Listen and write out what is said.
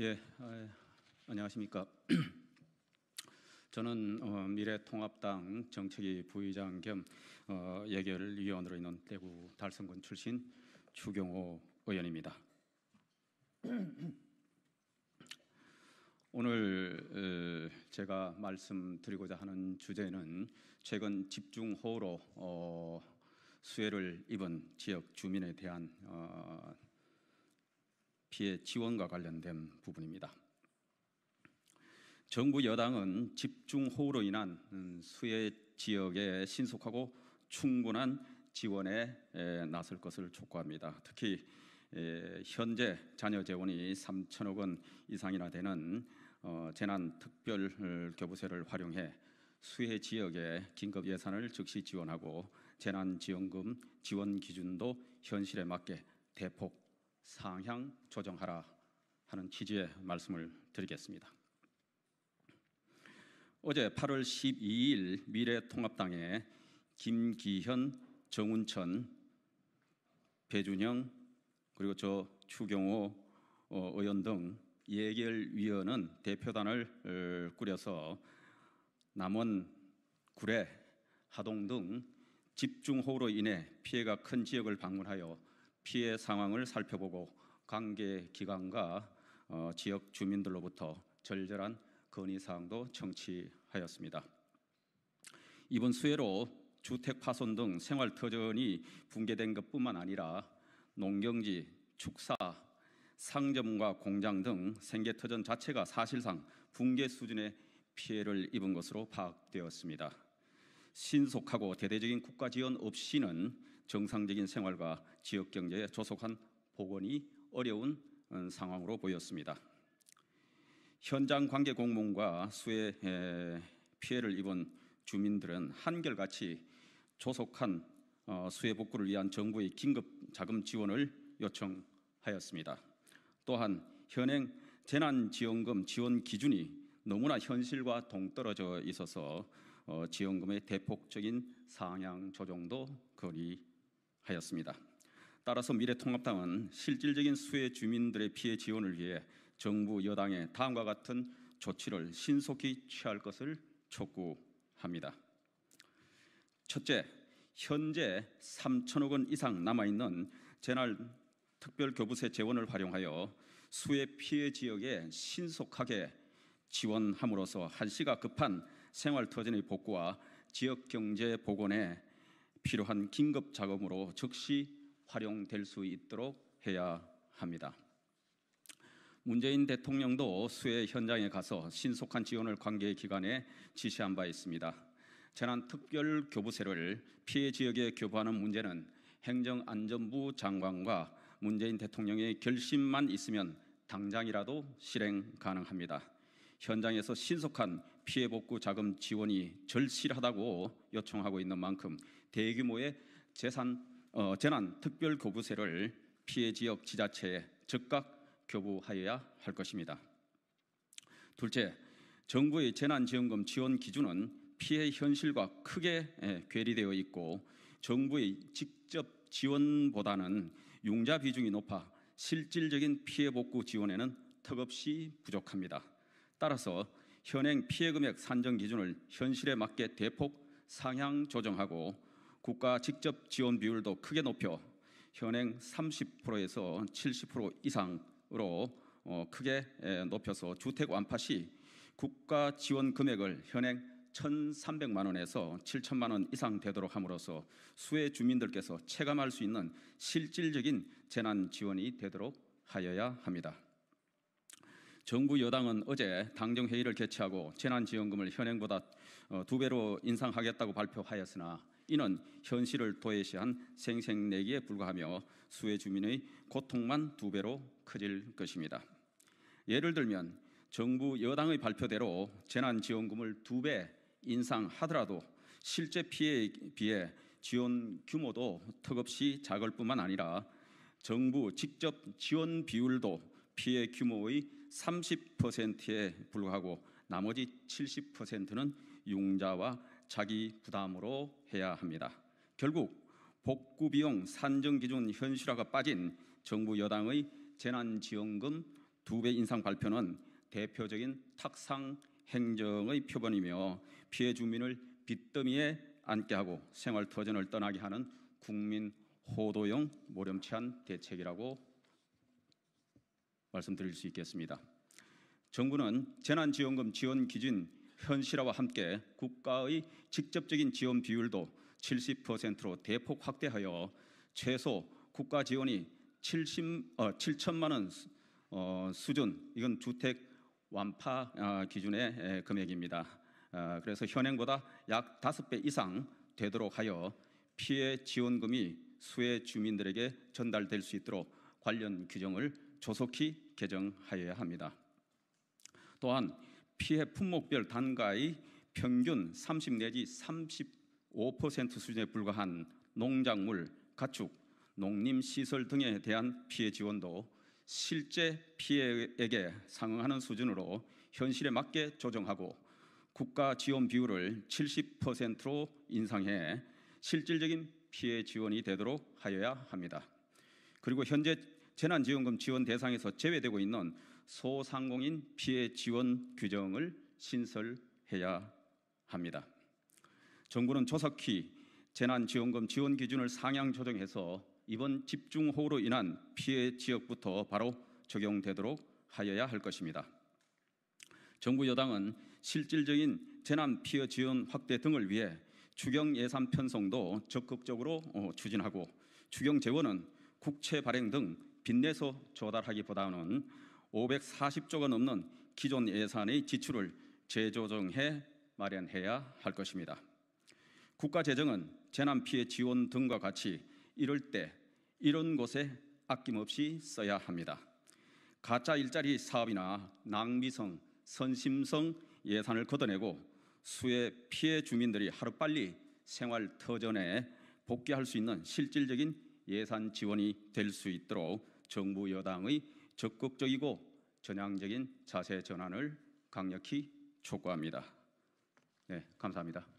예, 어, 안녕하십니까. 저는 어, 미래통합당 정책위 부의장 겸 어, 예결위원으로 있는 대구 달성군 출신 추경호 의원입니다. 오늘 어, 제가 말씀드리고자 하는 주제는 최근 집중호우로 어, 수해를 입은 지역 주민에 대한 어, 피해 지원과 관련된 부분입니다. 정부 여당은 집중 호우로 인한 음, 수해 지역에 신속하고 충분한 지원에 나설 것을 촉구합니다. 특히 현재 자녀 재원이 3천억 원 이상이나 되는 어, 재난 특별 교부세를 활용해 수해 지역에 긴급 예산을 즉시 지원하고 재난 지원금 지원 기준도 현실에 맞게 대폭 상향 조정하라 하는 취지의 말씀을 드리겠습니다. 어제 8월 12일 미래통합당의 김기현, 정운천, 배준영 그리고 저 추경호 어, 의원 등 예결위원은 대표단을 어, 꾸려서 남원, 구례, 하동 등 집중호우로 인해 피해가 큰 지역을 방문하여 피해 상황을 살펴보고 관계 기관과 어, 지역 주민들로부터 절절한 건의 사항도 청취하였습니다. 이번 수해로 주택 파손 등 생활 터전이 붕괴된 것뿐만 아니라 농경지, 축사, 상점과 공장 등 생계 터전 자체가 사실상 붕괴 수준의 피해를 입은 것으로 파악되었습니다. 신속하고 대대적인 국가 지원 없이는 정상적인 생활과 지역 경제에 조속한 복원이 어려운 음, 상황으로 보였습니다. 현장 관계 공무원과 수해 피해를 입은 주민들은 한결같이 조속한 어, 수해 복구를 위한 정부의 긴급 자금 지원을 요청하였습니다. 또한 현행 재난지원금 지원 기준이 너무나 현실과 동떨어져 있어서 어, 지원금의 대폭적인 상향 조정도 건의 하였습니다. 따라서 미래통합당은 실질적인 수해 주민들의 피해 지원을 위해 정부 여당의 다음과 같은 조치를 신속히 취할 것을 촉구합니다. 첫째, 현재 3천억 원 이상 남아 있는 재난 특별교부세 재원을 활용하여 수해 피해 지역에 신속하게 지원함으로써 한시가 급한 생활 터전의 복구와 지역 경제 복원에 필요한 긴급 자금으로 즉시 활용될 수 있도록 해야 합니다. 문재인 대통령도 수해 현장에 가서 신속한 지원을 관계 기관에 지시한 바 있습니다. 재난 특별 교부세를 피해 지역에 교부하는 문제는 행정안전부 장관과 문재인 대통령의 결심만 있으면 당장이라도 실행 가능합니다. 현장에서 신속한 피해 복구 자금 지원이 절실하다고 요청하고 있는 만큼 대규모의 재산 어, 재난 특별 교부세를 피해 지역 지자체에 즉각 교부하여야 할 것입니다. 둘째, 정부의 재난지원금 지원 기준은 피해 현실과 크게 예, 괴리되어 있고 정부의 직접 지원보다는 융자 비중이 높아 실질적인 피해 복구 지원에는 턱없이 부족합니다. 따라서 현행 피해 금액 산정 기준을 현실에 맞게 대폭 상향 조정하고 국가 직접 지원 비율도 크게 높여 현행 30%에서 70% 이상으로 어, 크게 높여서 주택 완파 시 국가 지원 금액을 현행 1,300만 원에서 7천만 원 이상 되도록 함으로써 수해 주민들께서 체감할 수 있는 실질적인 재난 지원이 되도록 하여야 합니다. 정부 여당은 어제 당정 회의를 개최하고 재난지원금을 현행보다 어, 두 배로 인상하겠다고 발표하였으나 이는 현실을 도외시한 생색내기에 불과하며 수해 주민의 고통만 두 배로 커질 것입니다. 예를 들면 정부 여당의 발표대로 재난지원금을 두 배 인상하더라도 실제 피해에 비해 지원 규모도 턱없이 작을 뿐만 아니라 정부 직접 지원 비율도 피해 규모의 30%에 불과하고 나머지 70%는 융자와 자기 부담으로 해야 합니다. 결국 복구 비용 산정 기준 현실화가 빠진 정부 여당의 재난 지원금 두 배 인상 발표는 대표적인 탁상 행정의 표본이며 피해 주민을 빚더미에 앉게 하고 생활 터전을 떠나게 하는 국민 호도용 모렴치한 대책이라고 말씀드릴 수 있겠습니다. 정부는 재난지원금 지원 기준 현실화와 함께 국가의 직접적인 지원 비율도 70%로 대폭 확대하여 최소 국가 지원이 70, 어, 7천만 원 수- 어, 수준 이건 주택 완파 아, 기준의 에, 금액입니다. 아, 그래서 현행보다 약 다섯 배 이상 되도록 하여 피해 지원금이 수해 주민들에게 전달될 수 있도록 관련 규정을 조속히 개정하여야 합니다. 또한 피해 품목별 단가의 평균 30 내지 35% 수준에 불과한 농작물, 가축, 농림시설 등에 대한 피해 지원도 실제 피해액에 상응하는 수준으로 현실에 맞게 조정하고 국가 지원 비율을 70%로 인상해 실질적인 피해 지원이 되도록 하여야 합니다. 그리고 현재 재난지원금 지원 대상에서 제외되고 있는 소상공인 피해 지원 규정을 신설해야 합니다. 정부는 조속히 재난지원금 지원 기준을 상향 조정해서 이번 집중호우로 인한 피해 지역부터 바로 적용되도록 하여야 할 것입니다. 정부 여당은 실질적인 재난 피해 지원 확대 등을 위해 추경 예산 편성도 적극적으로 어, 추진하고 추경 재원은 국채 발행 등 빚내서 조달하기보다는 540조가 넘는 기존 예산의 지출을 재조정해 마련해야 할 것입니다. 국가 재정은 재난 피해 지원 등과 같이 이럴 때 이런 곳에 아낌없이 써야 합니다. 가짜 일자리 사업이나 낭비성, 선심성 예산을 걷어내고 수해 피해 주민들이 하루빨리 생활 터전에 복귀할 수 있는 실질적인 예산 지원이 될 수 있도록 정부 여당의 적극적이고 전향적인 자세 전환을 강력히 촉구합니다. 네, 감사합니다.